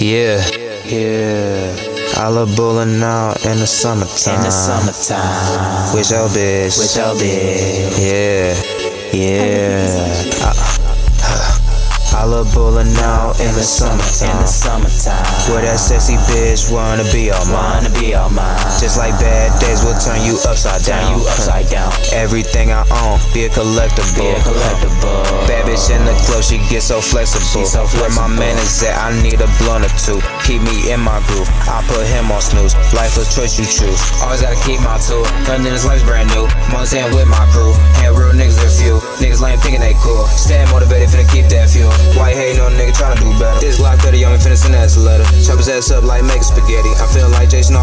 Yeah, yeah. I love bowling out in the summertime. In the summertime. With your bitch. With your bitch. Yeah, yeah. I, I love bowling out in the summertime. In the summertime. Where that sexy bitch wanna be all mine. Wanna be all mine. Just like bad days will turn you upside down. you upside down. Everything I own, be a collectible. Be a collectible. Bad bitch in the club, she get so flexible. She so Where my man is at, I need a blunt or two. Keep me in my groove, I put him on snooze. Life a choice you choose. Always gotta keep my tool. Nothing in this life's brand new. Montana with my crew. And real niggas are few. Niggas lame thinking they cool. Staying motivated, finna keep that fuel. Why you hating on a nigga tryna do better? This Glock 30 on me, finna send that letter. Chop his ass up like making spaghetti. I feel like Jason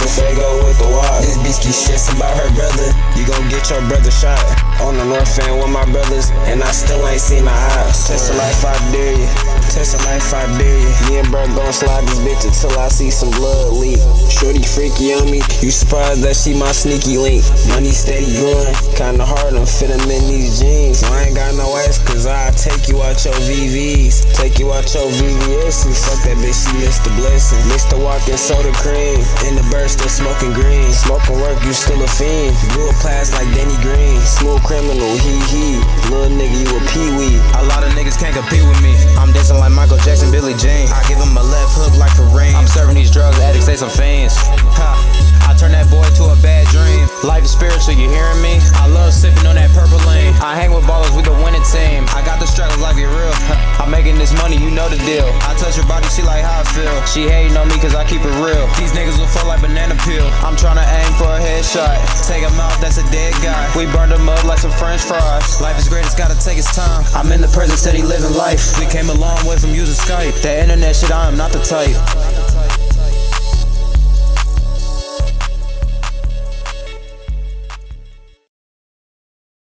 I the with the wad. This bitch keep stressing about her brother. You gon' get your brother shot. On the north end with my brothers, and I still ain't seen my eyes. Test the life, I dare you. Test the life, I dare you. Me and bro gon' slide this bitch until I see some blood leak. Shorty freaky on me. You surprised that she my sneaky link. Money steady growing. Kinda hard, I'm fit 'em in these jeans. I ain't got no ass, cause I take you out your VVs. Take you out your VVS's. Fuck that bitch, she missed the blessing. Missed the walking soda cream. In the still smoking green. Smoking work, you still a fiend. You a pass like Danny Green. Smooth criminal, he he. Little nigga, you a pee-wee. A lot of niggas can't compete with me. I'm dancing like Michael Jackson, Billie Jean. I give him a left hook like Kareem. I'm serving these drugs, addicts, they some fiends. Ha. I turn that boy to a bad dream. Life is spiritual, you hearing me? I love sipping on that purple lane. I hang Money, you know the deal. I touch her body, she like how I feel. She hating on me cause I keep it real. These niggas will fall like banana peel. I'm trying to aim for a headshot. Take him out, that's a dead guy. We burned him up like some french fries. Life is great, it's gotta take its time. I'm in the present, steady living life. We came a long way from using Skype. That internet shit, I am not the type.